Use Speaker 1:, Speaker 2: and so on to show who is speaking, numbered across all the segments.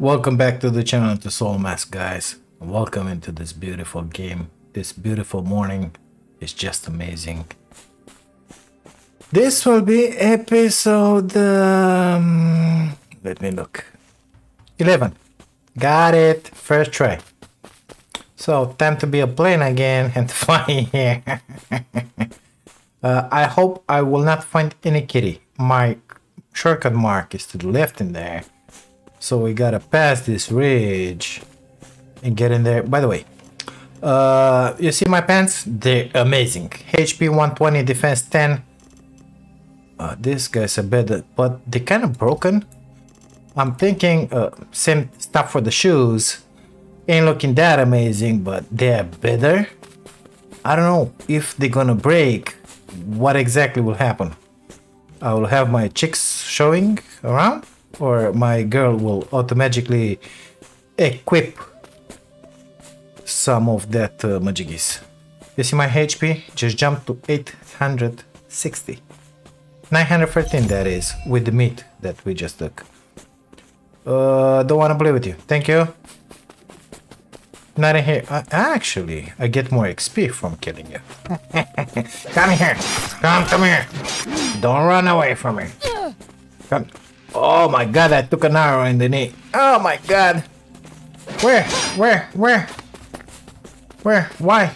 Speaker 1: Welcome back to the channel to Soulmask guys. Welcome into this beautiful game. This beautiful morning is just amazing. This will be episode um, let me look. 11. Got it. First try. So time to be a plane again and fly here. uh, I hope I will not find any kitty. My shortcut mark is to the left in there. So we gotta pass this ridge and get in there. By the way, uh, you see my pants? They're amazing. HP 120, defense 10. Uh, this guy's a bit, but they're kind of broken. I'm thinking uh, same stuff for the shoes. Ain't looking that amazing, but they're better. I don't know if they're gonna break. What exactly will happen? I will have my chicks showing around or my girl will automatically equip some of that uh. You see my HP just jumped to 860. 913 that is, with the meat that we just took. Uh, don't wanna play with you, thank you. Not in here. Uh, actually, I get more XP from killing you. come here. Come, come here. Don't run away from me. Come. Oh my god, I took an arrow in the knee. Oh my god. Where? Where? Where? Where? Why?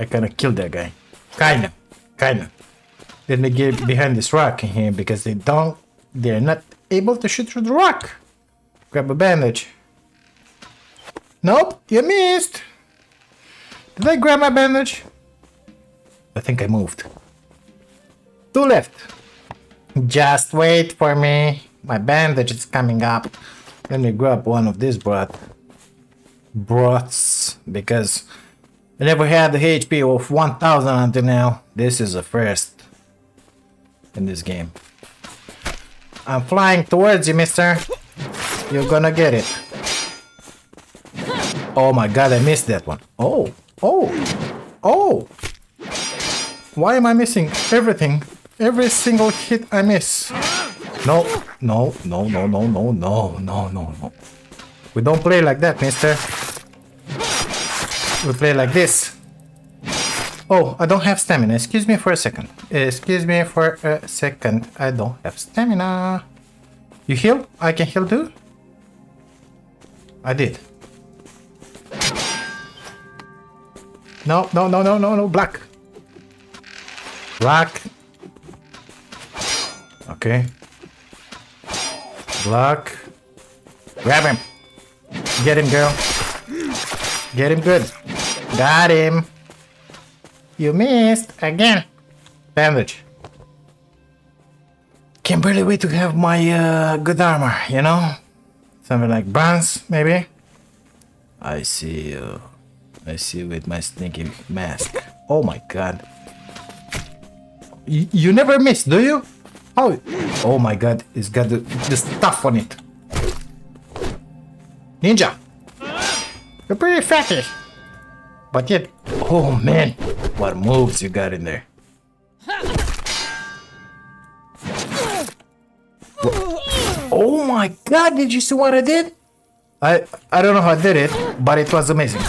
Speaker 1: I kinda killed that guy. Kinda. Kinda. Then they get behind this rock in here because they don't... They're not able to shoot through the rock. Grab a bandage. Nope, you missed. Did I grab my bandage? I think I moved. Two left. Just wait for me. My bandage is coming up. Let me grab one of these broth. Broths. Because I never had the HP of 1000 until now. This is a first in this game. I'm flying towards you, mister. You're gonna get it. Oh my god, I missed that one. Oh, oh, oh. Why am I missing everything? Every single hit I miss. No, no, no, no, no, no, no, no, no, no. We don't play like that, mister. We play like this. Oh, I don't have stamina. Excuse me for a second. Excuse me for a second. I don't have stamina. You heal? I can heal too? I did. No, no, no, no, no, no, black. Black. Okay. Black. Grab him. Get him, girl. Get him good. Got him. You missed again. Bandage. Can barely wait to have my uh, good armor, you know? Something like bronze, maybe? I see you. I see you with my stinky mask. Oh my god. You never miss, do you? Oh, oh my god, it's got the, the stuff on it. Ninja! You're pretty fatty. But yet, oh man, what moves you got in there. Oh my god, did you see what I did? I I don't know how I did it, but it was amazing.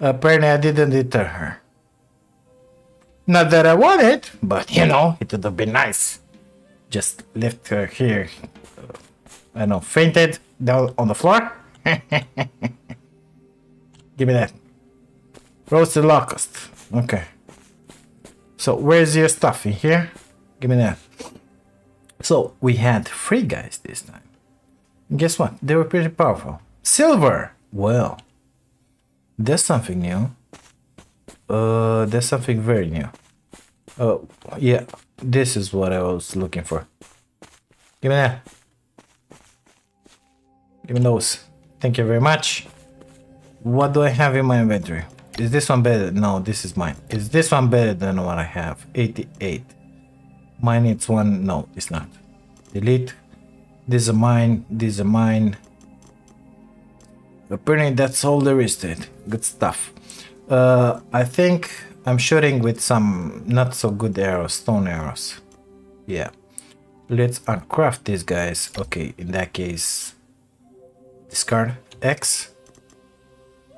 Speaker 1: Apparently I didn't deter her. Not that I want it, but you know, it would have been nice. Just left her here. I know, fainted down on the floor. Give me that. Roasted locust. Okay. So where's your stuff in here? Give me that. So we had three guys this time. And guess what? They were pretty powerful. Silver! Well, there's something new. Uh, there's something very new. Oh, yeah. This is what I was looking for. Give me that. Give me those. Thank you very much. What do I have in my inventory? Is this one better? No, this is mine. Is this one better than what I have? 88. Mine it's one. No, it's not. Delete. This is mine. This is mine. Apparently that's all there is to it. Good stuff. Uh, I think I'm shooting with some not so good arrows, stone arrows. Yeah. Let's uncraft these guys. Okay, in that case, discard X.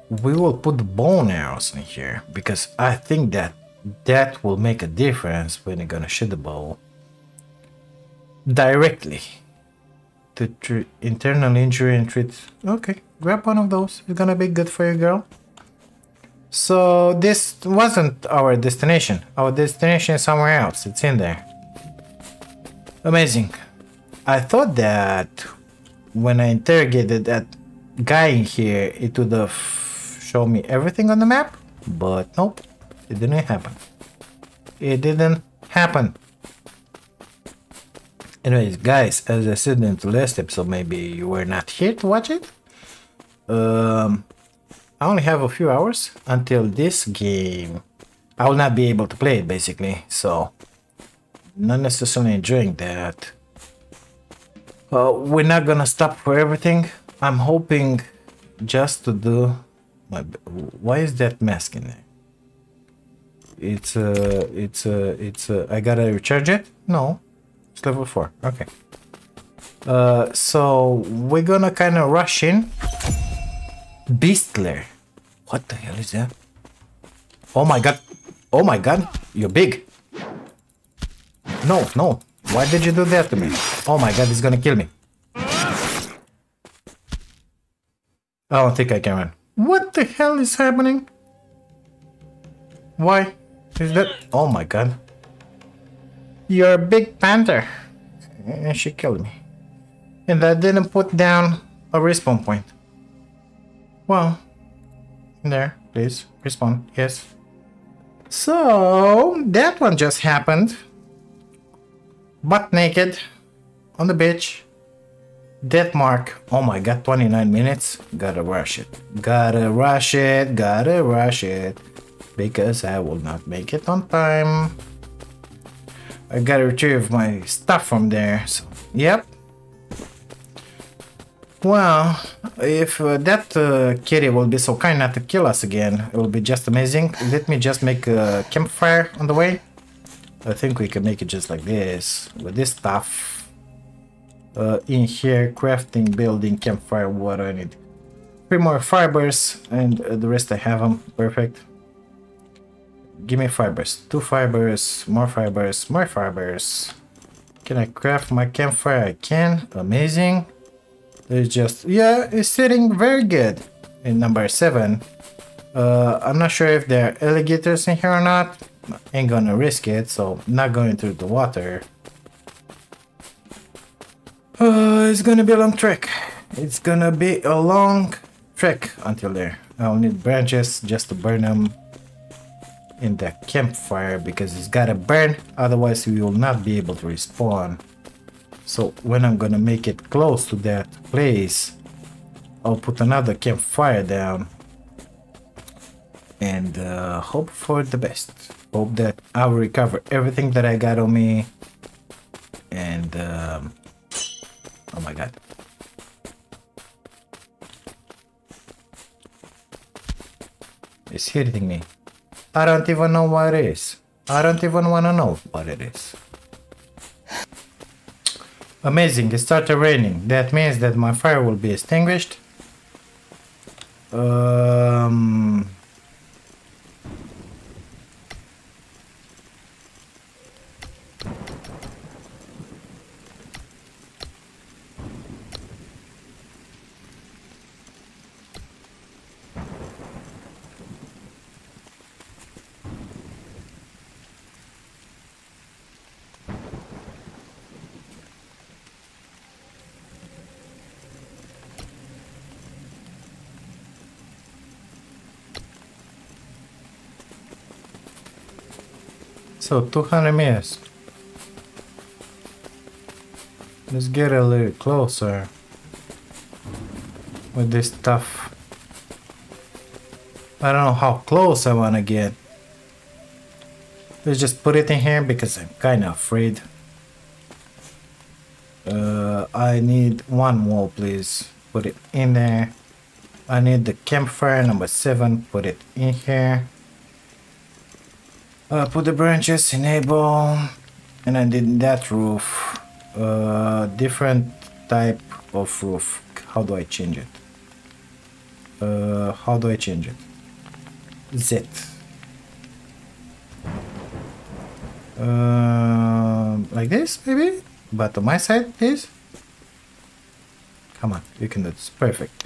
Speaker 1: We will put bone arrows in here because I think that that will make a difference when you're gonna shoot the bow directly to internal injury and treat. Okay, grab one of those. It's gonna be good for you, girl. So this wasn't our destination. Our destination is somewhere else. It's in there. Amazing. I thought that when I interrogated that guy in here, it would have shown me everything on the map, but nope, it didn't happen. It didn't happen. Anyways, guys, as I said in the last episode, maybe you were not here to watch it. Um, I only have a few hours until this game. I will not be able to play it basically, so not necessarily enjoying that. Uh, we're not gonna stop for everything. I'm hoping just to do my. Why is that mask in there? It's uh, it's uh, it's uh, I gotta recharge it. No, it's level four. Okay. Uh, so we're gonna kind of rush in. Beastler. What the hell is that? Oh my god. Oh my god. You're big. No, no. Why did you do that to me? Oh my god, he's gonna kill me. I don't think I can run. What the hell is happening? Why is that? Oh my god. You're a big panther. And she killed me. And I didn't put down a respawn point. Well, there, please. respond, Yes. So, that one just happened. Butt naked. On the beach. Death mark. Oh my god, 29 minutes. Gotta rush it. Gotta rush it. Gotta rush it. Because I will not make it on time. I gotta retrieve my stuff from there. So, yep. Well, if uh, that uh, kitty will be so kind not to kill us again, it will be just amazing. Let me just make a campfire on the way. I think we can make it just like this, with this stuff. Uh, in here, crafting, building, campfire, what I need? Three more fibers, and uh, the rest I have them. Perfect. Give me fibers. Two fibers, more fibers, more fibers. Can I craft my campfire? I can. Amazing. It's just, yeah, it's sitting very good in number 7. Uh, I'm not sure if there are alligators in here or not. Ain't gonna risk it, so not going through the water. Uh, it's gonna be a long trek. It's gonna be a long trek until there. I'll need branches just to burn them in the campfire because it's gotta burn, otherwise we will not be able to respawn. So when I'm gonna make it close to that place, I'll put another campfire down and uh, hope for the best. Hope that I'll recover everything that I got on me. And um, oh my god. It's hitting me. I don't even know what it is. I don't even want to know what it is. Amazing, it started raining. That means that my fire will be extinguished. Um, So 200 meters. Let's get a little closer with this stuff. I don't know how close I want to get. Let's just put it in here because I'm kind of afraid. Uh, I need one wall, please. Put it in there. I need the campfire number seven. Put it in here. Uh, put the branches, enable, and I did that roof. Uh, different type of roof. How do I change it? Uh, how do I change it? Z. Uh, like this, maybe? But on my side please. Come on, you can do this. Perfect.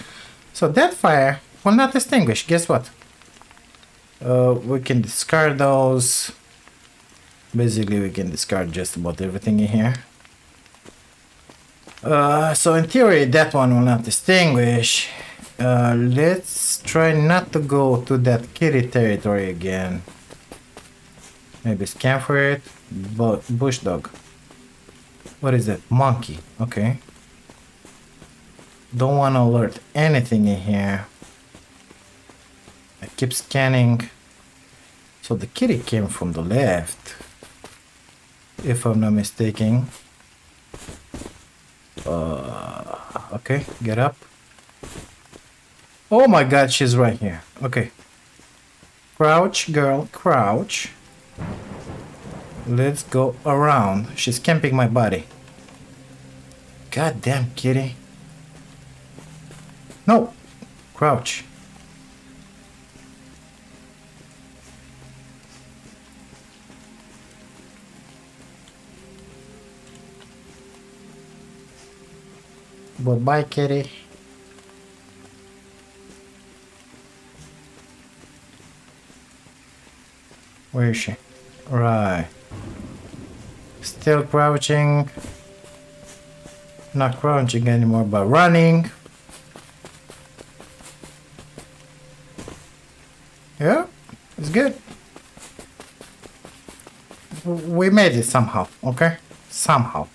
Speaker 1: So that fire will not extinguish. Guess what? Uh, we can discard those. Basically, we can discard just about everything in here. Uh, so in theory, that one will not distinguish. Uh, let's try not to go to that kitty territory again. Maybe scan for it. Bu bush dog. What is that? Monkey. Okay. Don't want to alert anything in here. I keep scanning. So the kitty came from the left. If I'm not mistaken. Uh, okay, get up. Oh my god, she's right here. Okay. Crouch, girl, crouch. Let's go around. She's camping my body. God damn, kitty. No! Crouch. Goodbye, kitty. Where is she? Right. Still crouching. Not crouching anymore, but running. Yeah, it's good. We made it somehow, okay? Somehow.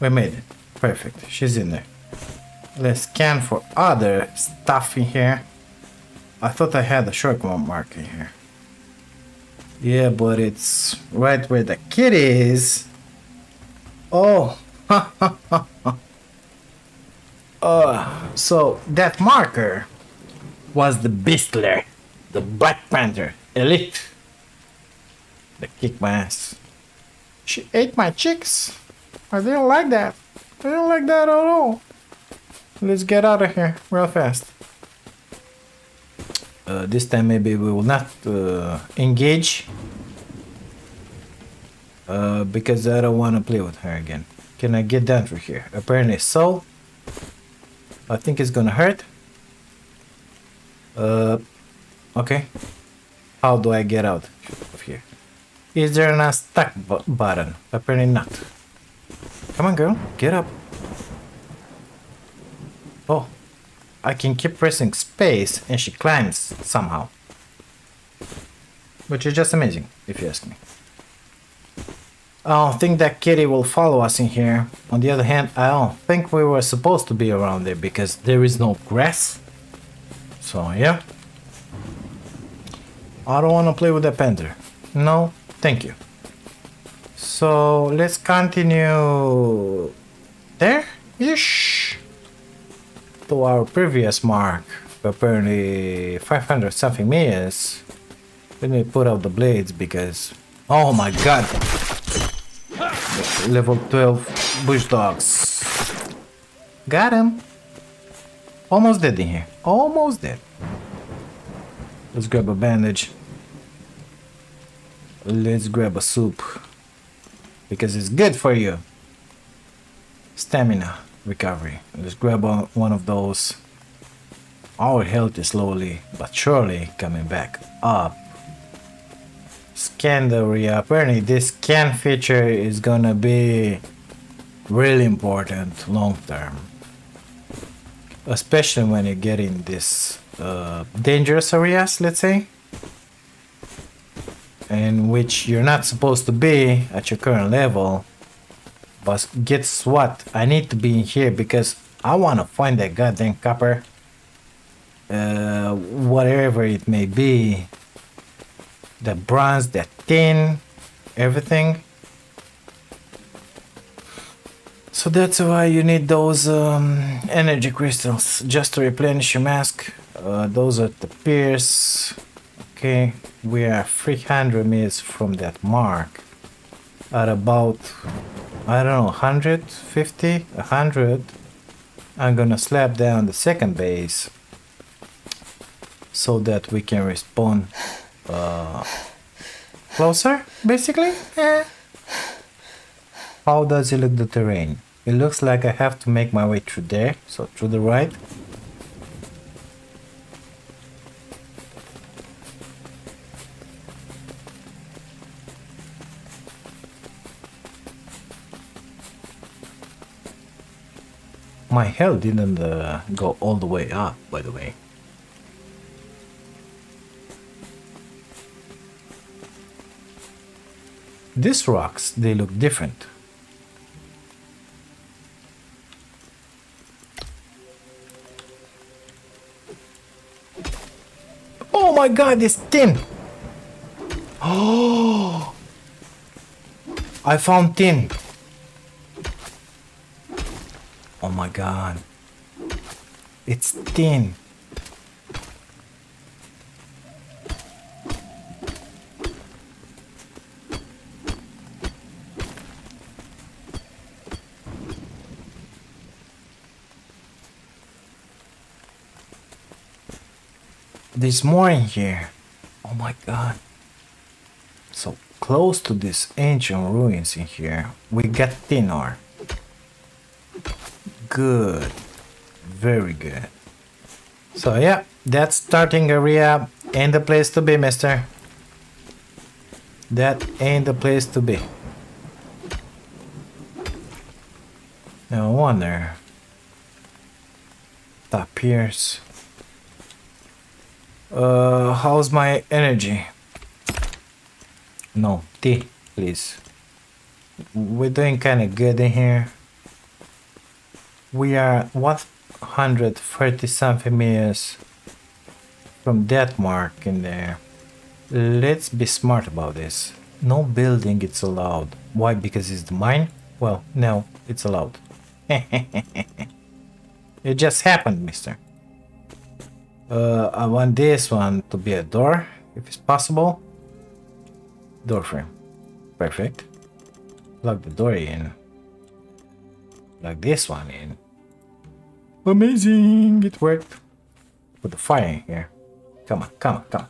Speaker 1: We made it. Perfect. She's in there. Let's scan for other stuff in here. I thought I had a shortcut mark in here. Yeah, but it's right where the kid is. Oh. uh, so that marker was the Beastler, the Black Panther elite. That kicked my ass. She ate my chicks. I didn't like that. I don't like that at all. Let's get out of here real fast. Uh, this time maybe we will not uh, engage. Uh, because I don't want to play with her again. Can I get down through here? Apparently so. I think it's gonna hurt. Uh, okay. How do I get out of here? Is there a stuck button? Apparently not. Come on, girl. Get up. Oh. I can keep pressing space and she climbs somehow. Which is just amazing, if you ask me. I don't think that kitty will follow us in here. On the other hand, I don't think we were supposed to be around there because there is no grass. So, yeah. I don't want to play with the panther. No, thank you. So, let's continue there? Ish to our previous mark, apparently 500 something meters. Let me put out the blades because, oh my god, level 12 bush dogs. Got him. Almost dead in here. Almost dead. Let's grab a bandage. Let's grab a soup. Because it's good for you. Stamina recovery. Let's grab one of those. Our health is slowly but surely coming back up. Scan the area. Apparently this scan feature is gonna be really important long term. Especially when you get in this uh, dangerous areas, let's say. In which you're not supposed to be at your current level but guess what? I need to be in here because I want to find that goddamn copper. Uh, whatever it may be. The bronze, the tin, everything. So that's why you need those um, energy crystals just to replenish your mask. Uh, those are the pierce. Okay, we are 300 meters from that mark. At about, I don't know, 150, 100. I'm gonna slap down the second base so that we can respond uh, closer, basically. Eh. How does it look the terrain? It looks like I have to make my way through there, so through the right. My health didn't uh, go all the way up, by the way. These rocks, they look different. Oh my god, it's tin! Oh! I found tin! My god. It's tin. There's more in here. Oh my god. So close to these ancient ruins in here, we get tin ore. Good. Very good. So yeah, that starting area ain't the place to be, mister. That ain't the place to be. No wonder. That Pierce. Uh, how's my energy? No, T, please. We're doing kind of good in here. We are 130 something meters from that mark in there. Let's be smart about this. No building it's allowed. Why? Because it's the mine? Well, no, it's allowed. it just happened, mister. Uh, I want this one to be a door, if it's possible. Door frame. Perfect. Plug the door in. Plug this one in. Amazing! It worked. Put the fire in here. Come on, come on, come on.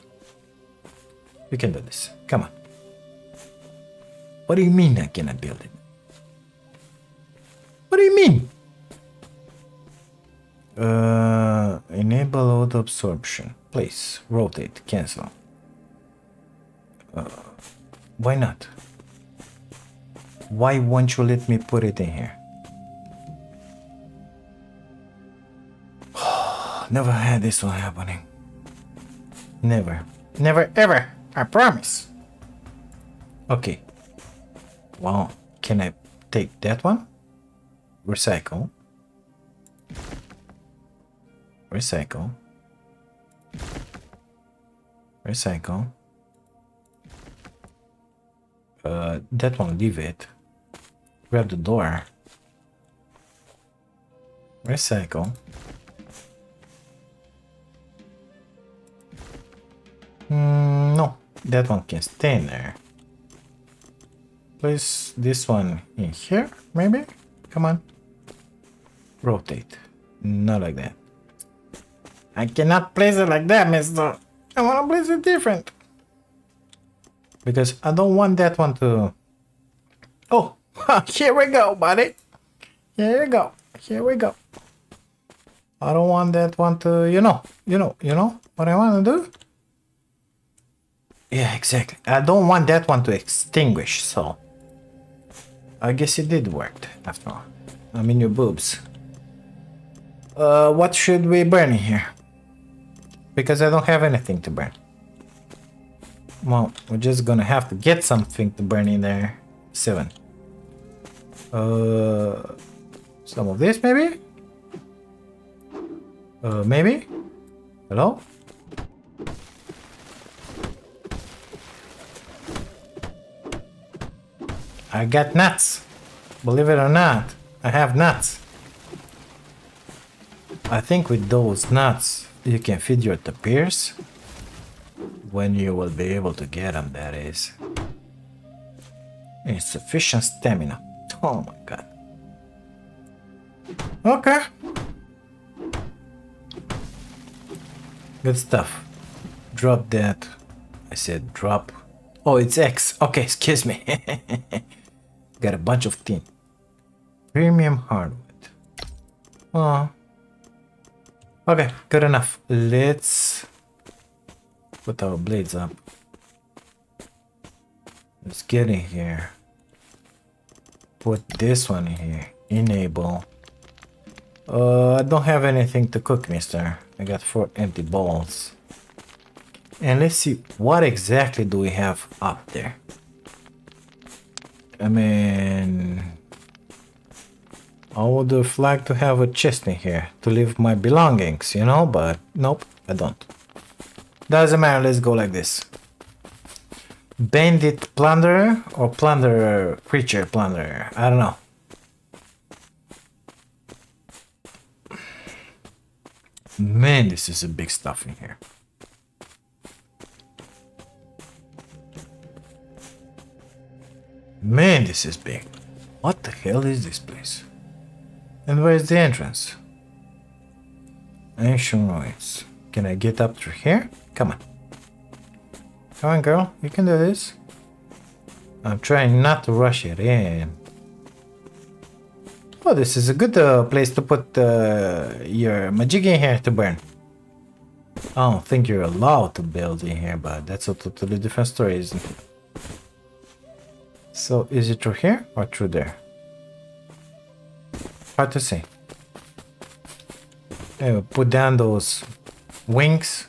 Speaker 1: We can do this. Come on. What do you mean I cannot build it? What do you mean? Uh, enable auto absorption. Please, Rotate. Cancel. Uh, why not? Why won't you let me put it in here? Never had this one happening. Never. Never ever. I promise. Okay. Wow. Can I take that one? Recycle. Recycle. Recycle. Uh, that one, leave it. Grab the door. Recycle. Mm, no, that one can stay in there. Place this one in here, maybe? Come on. Rotate. Not like that. I cannot place it like that, mister. I want to place it different. Because I don't want that one to... Oh, here we go, buddy. Here we go. Here we go. I don't want that one to, you know, you know, you know what I want to do? Yeah, exactly. I don't want that one to extinguish, so... I guess it did work, after all. I mean your boobs. Uh, what should we burn here? Because I don't have anything to burn. Well, we're just gonna have to get something to burn in there. Seven. Uh, some of this maybe? Uh, maybe? Hello? I got nuts. Believe it or not, I have nuts. I think with those nuts, you can feed your tapirs. When you will be able to get them, that is. Insufficient stamina. Oh my god. Okay. Good stuff. Drop that. I said drop. Oh, it's X. Okay, excuse me. Got a bunch of tin. Premium hardwood. Oh. Okay, good enough. Let's put our blades up. Let's get in here. Put this one in here. Enable. Uh, I don't have anything to cook, mister. I got four empty bowls. And let's see, what exactly do we have up there? I mean... I would have liked to have a chest in here to leave my belongings, you know, but nope, I don't. Doesn't matter, let's go like this. Bandit plunderer or plunderer creature plunderer, I don't know. Man, this is a big stuff in here. Man, this is big. What the hell is this place? And where's the entrance? Ancient ruins. Can I get up through here? Come on. Come on, girl. You can do this. I'm trying not to rush it in. Oh, this is a good uh, place to put uh, your magic in here to burn. I don't think you're allowed to build in here, but that's a totally different story, isn't it? So, is it through here or through there? Hard to say. Put down those wings.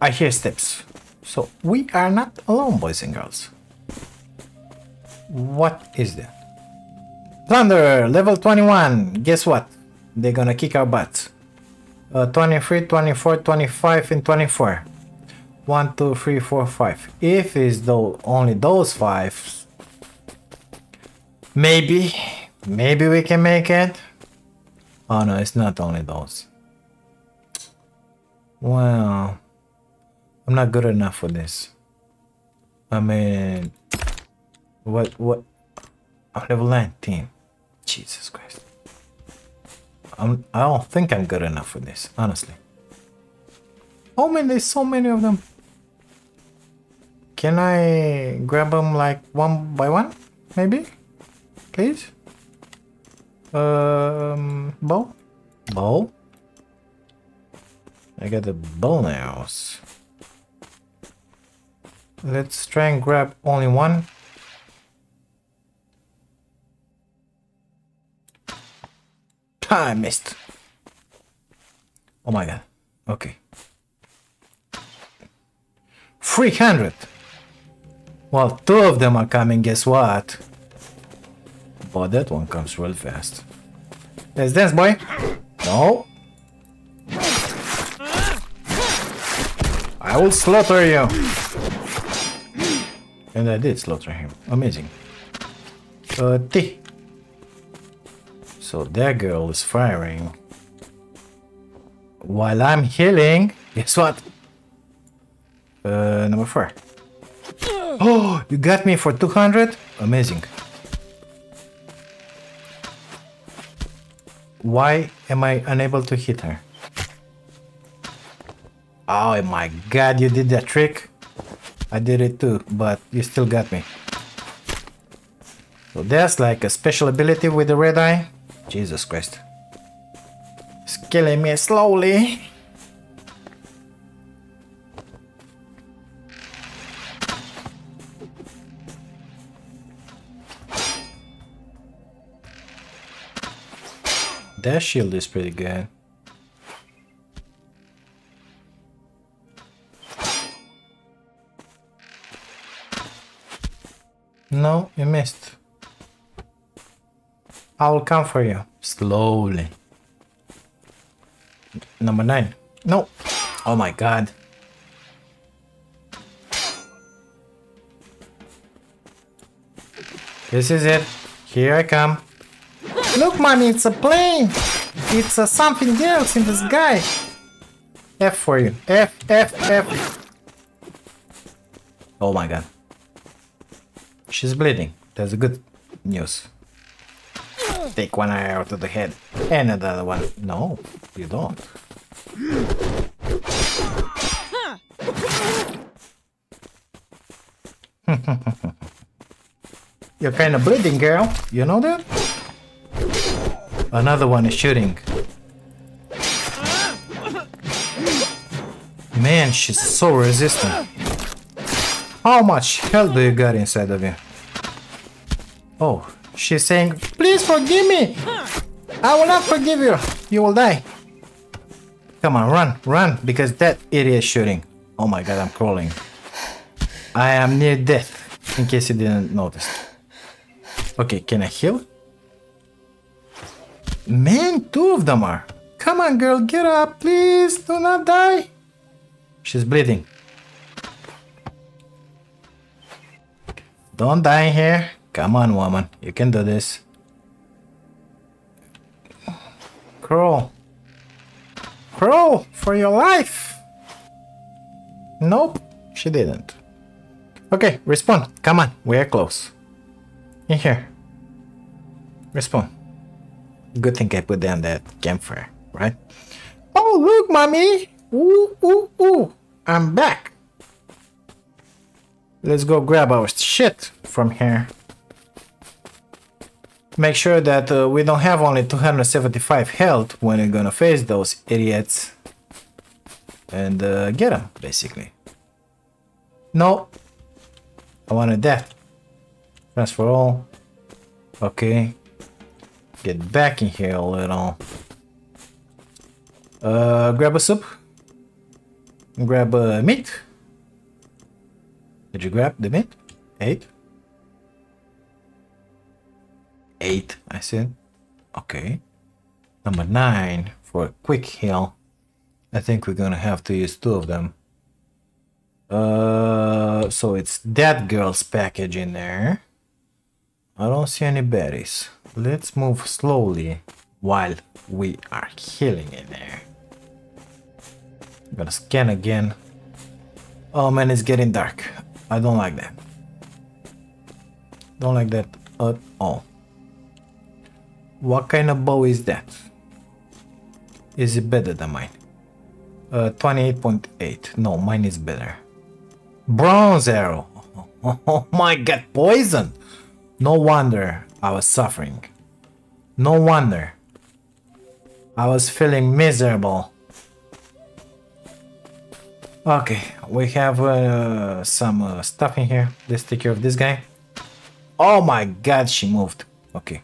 Speaker 1: I hear steps. So, we are not alone, boys and girls. What is that? Thunder, level 21. Guess what? They're gonna kick our butts. Uh, 23, 24, 25, and 24. 1, 2, 3, 4, 5. If it's though only those five, maybe, maybe we can make it. Oh no, it's not only those. Well, I'm not good enough for this. I mean, what, what? I'm level 19. Jesus Christ. I'm, I don't think I'm good enough for this, honestly. Oh man, there's so many of them. Can I grab them like one by one? Maybe? Please? Um, bow? Bow? I got the bow now. Let's try and grab only one. I missed. Oh my god. Okay. 300. Well, two of them are coming, guess what? But that one comes real fast. Let's dance, boy. No. I will slaughter you. And I did slaughter him. Amazing. Uh, T. So that girl is firing. While I'm healing, guess what? Uh, number four. Oh, you got me for 200? Amazing. Why am I unable to hit her? Oh my god, you did that trick. I did it too, but you still got me. So that's like a special ability with the red eye. Jesus Christ. It's killing me slowly. That shield is pretty good. No, you missed. I will come for you. Slowly. Number nine. No. Oh my god. This is it. Here I come. Look, man, it's a plane. It's uh, something else in the sky. F for you. F, F, F. Oh my god. She's bleeding. That's a good news. Take one eye out of the head. And another one. No, you don't. You're kind of bleeding, girl. You know that? Another one is shooting. Man, she's so resistant. How much hell do you got inside of you? Oh, she's saying, please forgive me. I will not forgive you. You will die. Come on, run, run, because that idiot is shooting. Oh my god, I'm crawling. I am near death, in case you didn't notice. Okay, can I heal? Man, two of them are. Come on, girl, get up, please. Do not die. She's bleeding. Don't die here. Come on, woman. You can do this. Crawl. Crawl for your life. Nope, she didn't. Okay, respawn. Come on, we are close. In here. Respawn. Good thing I put down that campfire, right? Oh, look, mommy! Ooh, ooh, ooh! I'm back! Let's go grab our shit from here. Make sure that uh, we don't have only 275 health when we're gonna face those idiots. And uh, get them, basically. No. I wanted that. for all. Okay. Get back in here a little. Uh, grab a soup. Grab a meat. Did you grab the meat? Eight. Eight, I said. Okay. Number nine for a quick heal. I think we're gonna have to use two of them. Uh, so it's that girl's package in there. I don't see any berries. Let's move slowly while we are healing in there. I'm gonna scan again. Oh man, it's getting dark. I don't like that. Don't like that at all. What kind of bow is that? Is it better than mine? Uh, 28.8. No, mine is better. Bronze arrow. Oh my god, poison! No wonder I was suffering. No wonder. I was feeling miserable. Okay, we have uh, some uh, stuff in here. Let's take care of this guy. Oh my god, she moved. Okay.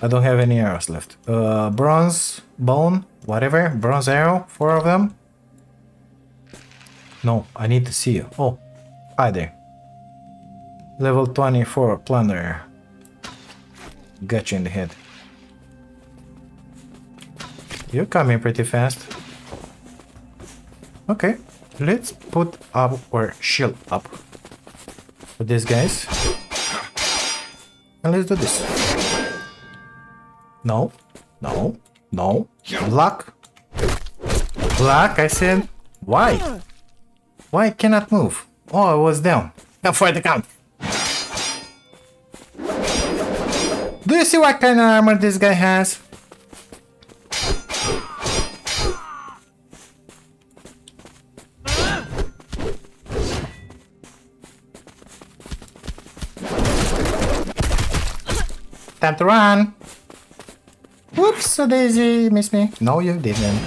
Speaker 1: I don't have any arrows left. Uh, bronze, bone, whatever. Bronze arrow, four of them. No, I need to see you. Oh, hi there. Level 24 plunder. Got you in the head. You're coming pretty fast. Okay, let's put up our shield up for these guys. And let's do this. No, no, no. Block. Block, I said. Why? Why I cannot move? Oh, I was down. Now for the count. Do you see what kind of armor this guy has? Time to run. Whoops, so Daisy missed me. No, you didn't.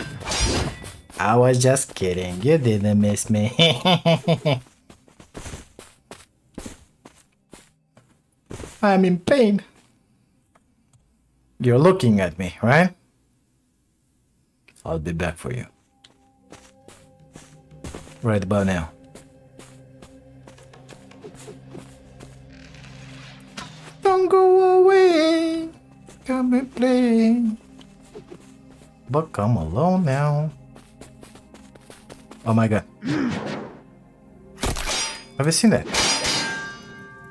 Speaker 1: I was just kidding. You didn't miss me. I'm in pain. You're looking at me, right? I'll be back for you. Right about now. Don't go away. Come and play. But come alone now. Oh my god. Have you seen that?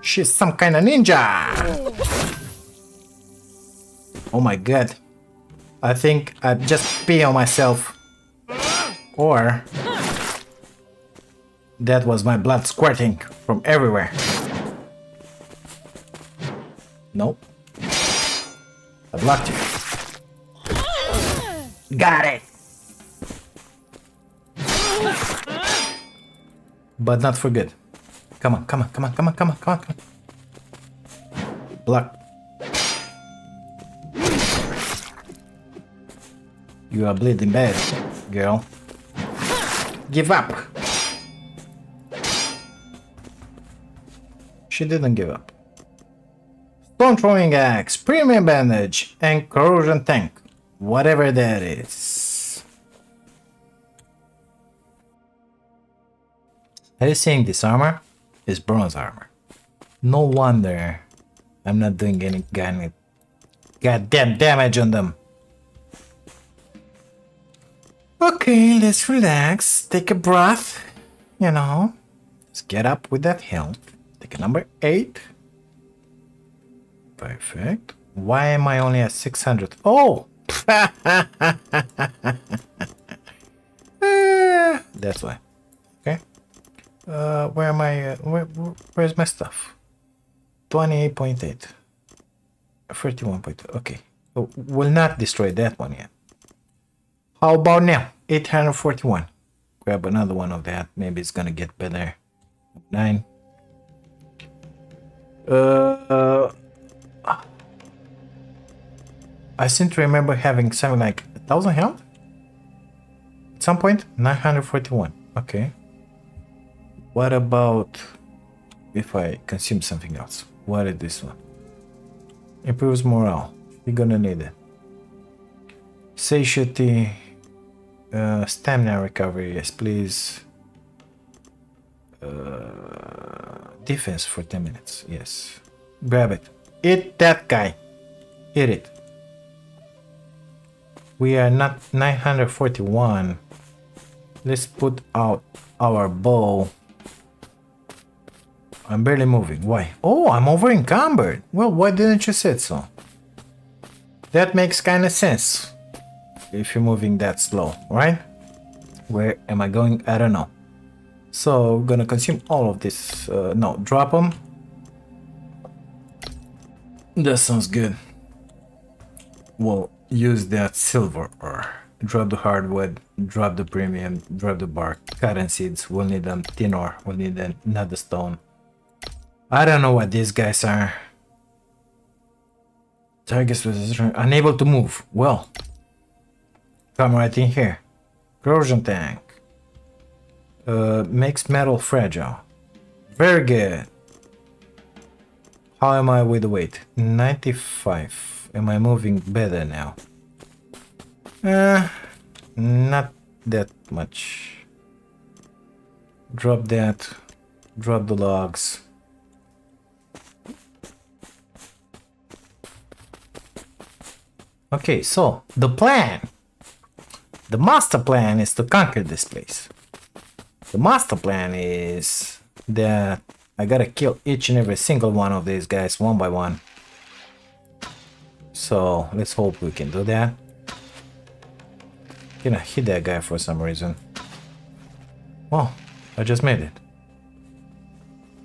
Speaker 1: She's some kind of ninja! Oh my god. I think I just pee on myself. Or that was my blood squirting from everywhere. Nope. I blocked you. Got it! But not for good. Come on, come on, come on, come on, come on, come on, come on. Block. You are bleeding bad, girl. Give up. She didn't give up. Stone throwing axe, premium bandage, and corrosion tank. Whatever that is. Are you seeing this armor? It's bronze armor. No wonder I'm not doing any goddamn damage on them. Okay, let's relax. Take a breath. You know. Let's get up with that health. Take a number 8. Perfect. Why am I only at 600? Oh! That's why. Okay. Uh, where am I? Uh, where, where's my stuff? 28.8. 31.2. Okay. We'll not destroy that one yet. How about now? 841. Grab another one of that. Maybe it's gonna get better. 9. Uh, uh I seem to remember having something like a thousand health? At some point? 941. Okay. What about if I consume something else? What is this one? Improves morale. You're gonna need it. Satiety. Uh, stamina recovery, yes, please. Uh, defense for 10 minutes, yes. Grab it. Eat that guy. Eat it. We are not 941. Let's put out our bow. I'm barely moving. Why? Oh, I'm over encumbered. Well, why didn't you say so? That makes kind of sense if you're moving that slow, right? Where am I going? I don't know. So gonna consume all of this. Uh, no, drop them. That sounds good. We'll use that silver ore. Drop the hardwood, drop the premium, drop the bark, cotton seeds. We'll need them. Tin ore. We'll need another stone. I don't know what these guys are. Targets was unable to move. Well, Come right in here. Corrosion tank. Uh, makes metal fragile. Very good. How am I with the weight? 95. Am I moving better now? Uh, not that much. Drop that. Drop the logs. Okay, so the plan the master plan is to conquer this place. The master plan is that I gotta kill each and every single one of these guys one by one. So let's hope we can do that. Gonna hit that guy for some reason. Well, I just made it.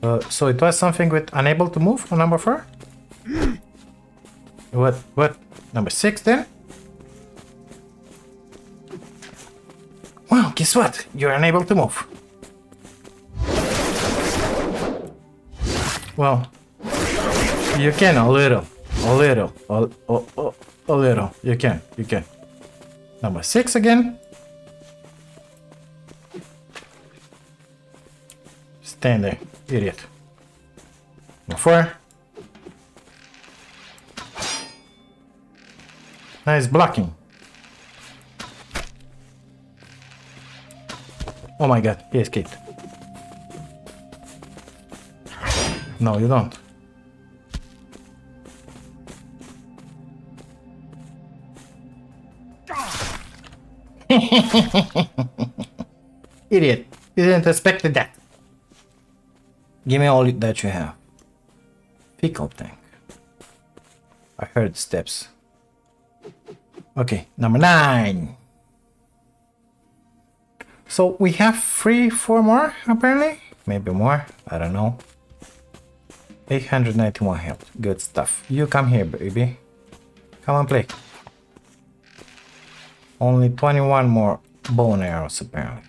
Speaker 1: Uh, so it was something with unable to move on number four? what, what, number six then? Guess what? You're unable to move. Well, you can a little, a little, a, a, a, a little. You can, you can. Number six again. Stand there, idiot. Number four. Nice blocking. Oh my god, he escaped. No, you don't. Idiot. You didn't expect that. Give me all that you have. Pickle tank. I heard steps. Okay, number nine. So we have three, four more, apparently. Maybe more, I don't know. 891 health, good stuff. You come here, baby. Come on, play. Only 21 more bone arrows, apparently.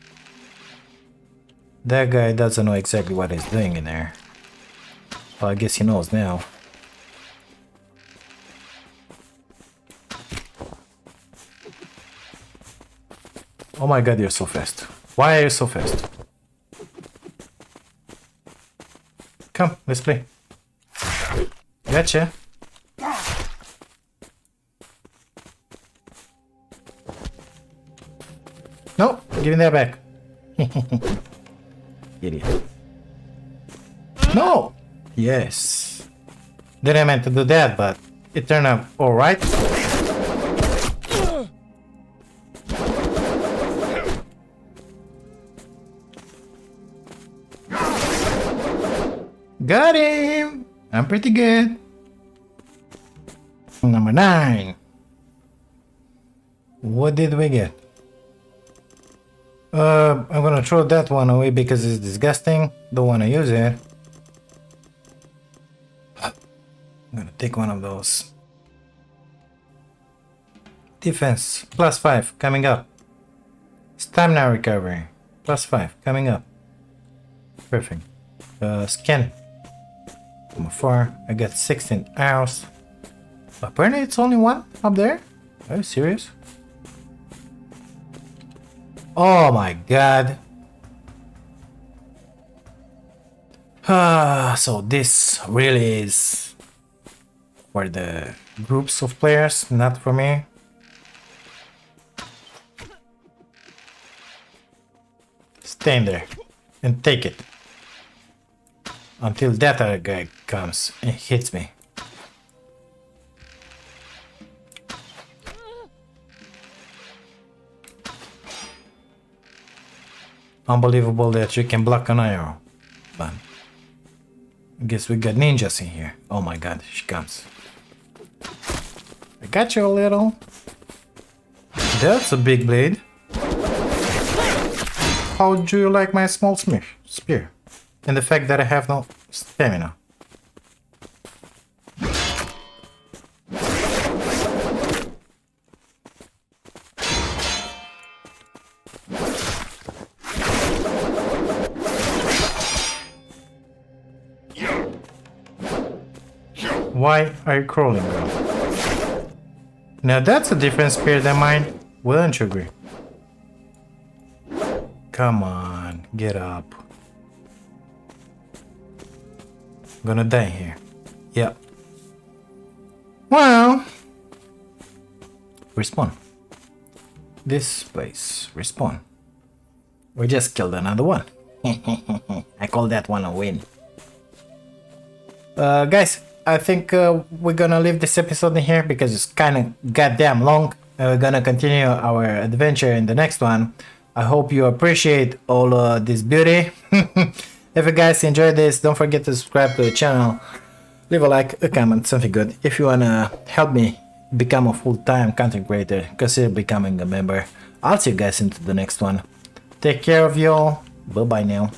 Speaker 1: That guy doesn't know exactly what he's doing in there. Well, I guess he knows now. Oh my god, you're so fast. Why are you so fast? Come, let's play. Gotcha. No, give me that back. Idiot. No! Yes. Didn't meant to do that, but it turned out alright. Got him! I'm pretty good. Number nine. What did we get? Uh, I'm gonna throw that one away because it's disgusting. Don't wanna use it. I'm gonna take one of those. Defense, plus 5, coming up. Stamina recovery, plus 5, coming up. Perfect. Uh, scan. Number 4, I got 16 arrows. Apparently it's only one up there? Are you serious? Oh my god. Ah, so this really is for the groups of players, not for me. Stand there and take it until that other guy comes and hits me. Unbelievable that you can block an arrow. But I guess we got ninjas in here. Oh my god, she comes. I got you a little. That's a big blade. How do you like my small spear? And the fact that I have no stamina. Why are you crawling? Now that's a different spear than mine, wouldn't you agree? Come on, get up. I'm gonna die here. Yep. Well... Respawn. This place. Respawn. We just killed another one. I call that one a win. Uh, guys, I think uh, we're gonna leave this episode in here because it's kind of goddamn long. And we're gonna continue our adventure in the next one. I hope you appreciate all uh, this beauty. if you guys enjoyed this, don't forget to subscribe to the channel. Leave a like, a comment, something good. If you wanna help me become a full-time content creator, consider becoming a member. I'll see you guys into the next one. Take care of y'all. Bye-bye now.